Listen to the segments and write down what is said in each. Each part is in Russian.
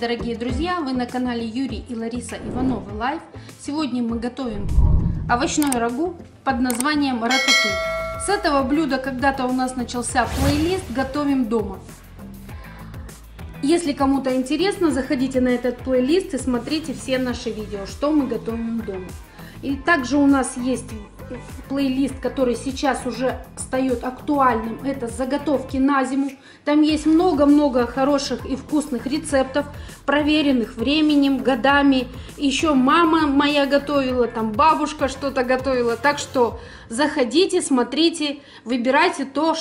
Дорогие друзья! Вы на канале Юрий и Лариса Ивановы Лайв. Сегодня мы готовим овощной рагу под названием рататуй. С этого блюда когда-то у нас начался плейлист «Готовим дома». Если кому-то интересно, заходите на этот плейлист и смотрите все наши видео, что мы готовим дома. И также у нас есть плейлист, который сейчас уже стает актуальным. Это заготовки на зиму. Там есть много-много хороших и вкусных рецептов, проверенных временем, годами. Еще мама моя готовила, там бабушка что-то готовила. Так что заходите, смотрите, выбирайте то,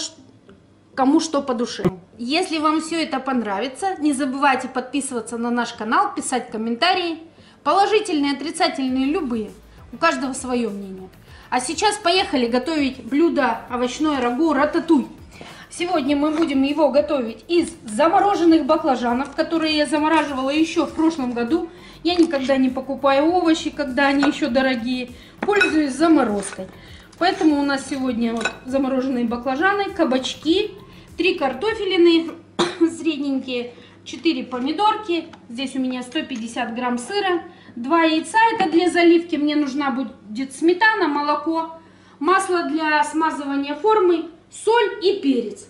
кому что по душе. Если вам все это понравится, не забывайте подписываться на наш канал, писать комментарии, положительные, отрицательные, любые. У каждого свое мнение. А сейчас поехали готовить блюдо овощное рагу рататуй. Сегодня мы будем его готовить из замороженных баклажанов, которые я замораживала еще в прошлом году. Я никогда не покупаю овощи, когда они еще дорогие. Пользуюсь заморозкой. Поэтому у нас сегодня вот замороженные баклажаны, кабачки, три картофелины средненькие, 4 помидорки. Здесь у меня 150 грамм сыра, Два яйца, это для заливки мне нужна будет сметана, молоко, масло для смазывания формы, соль и перец.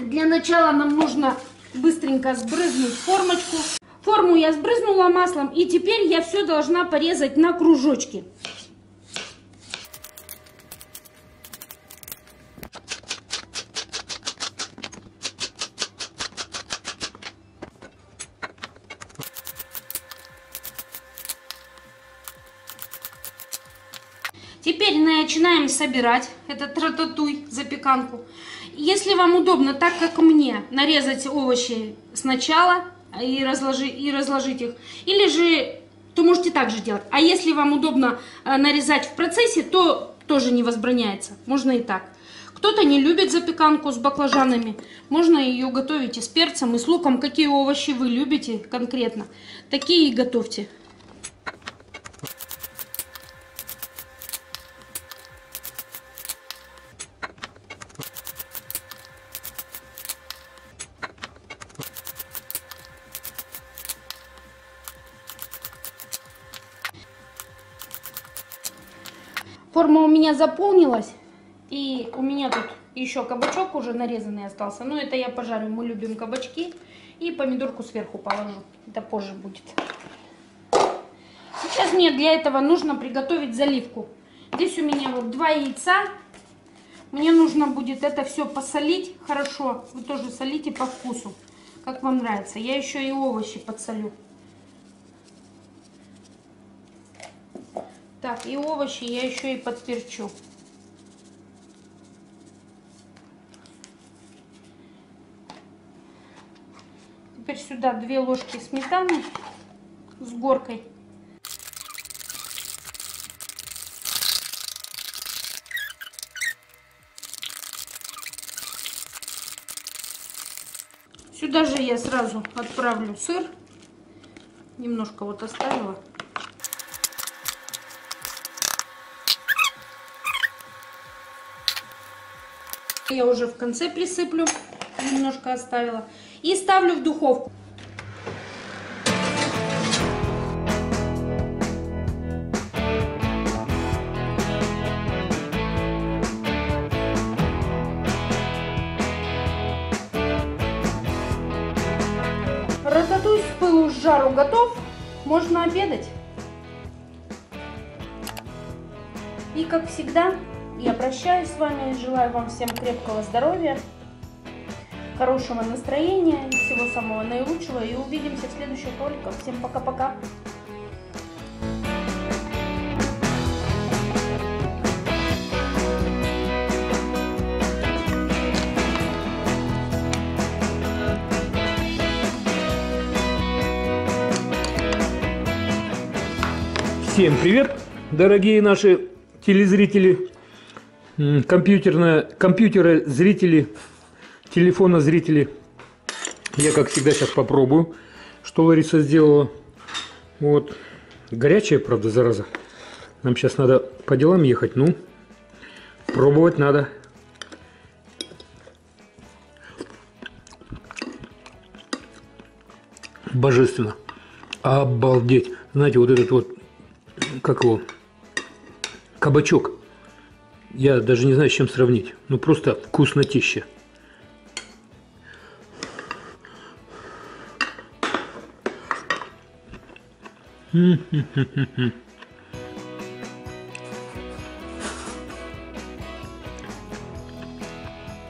Для начала нам нужно быстренько сбрызнуть формочку. Форму я сбрызнула маслом и теперь я все должна порезать на кружочки. Теперь начинаем собирать этот рататуй, запеканку. Если вам удобно, так как мне, нарезать овощи сначала и, разложи, и разложить их, или же, то можете так же делать. А если вам удобно э, нарезать в процессе, то тоже не возбраняется. Можно и так. Кто-то не любит запеканку с баклажанами. Можно ее готовить и с перцем, и с луком. Какие овощи вы любите конкретно, такие и готовьте. Форма у меня заполнилась. И у меня тут еще кабачок уже нарезанный остался. Но это я пожарю. Мы любим кабачки. И помидорку сверху положу. Это позже будет. Сейчас мне для этого нужно приготовить заливку. Здесь у меня вот два яйца. Мне нужно будет это все посолить хорошо. Вы тоже солите по вкусу, как вам нравится. Я еще и овощи подсолю. Так, и овощи я еще и подперчу. Теперь сюда две ложки сметаны с горкой. Сюда же я сразу отправлю сыр. Немножко вот оставила. Я уже в конце присыплю, немножко оставила. И ставлю в духовку. Рататуй с пылу с жару готов. Можно обедать. И как всегда, я прощаюсь с вами, желаю вам всем крепкого здоровья, хорошего настроения, всего самого наилучшего и увидимся в следующих роликах. Всем пока-пока! Всем привет, дорогие наши телезрители компьютерная, компьютера зрители, телефона зрители. Я, как всегда, сейчас попробую, что Лариса сделала. Вот. Горячая, правда, зараза. Нам сейчас надо по делам ехать. Ну, пробовать надо. божественно. Обалдеть. Знаете, вот этот вот, как его, кабачок. Я даже не знаю, с чем сравнить. Ну, просто вкуснотища.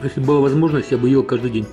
Если была возможность, я бы ел каждый день.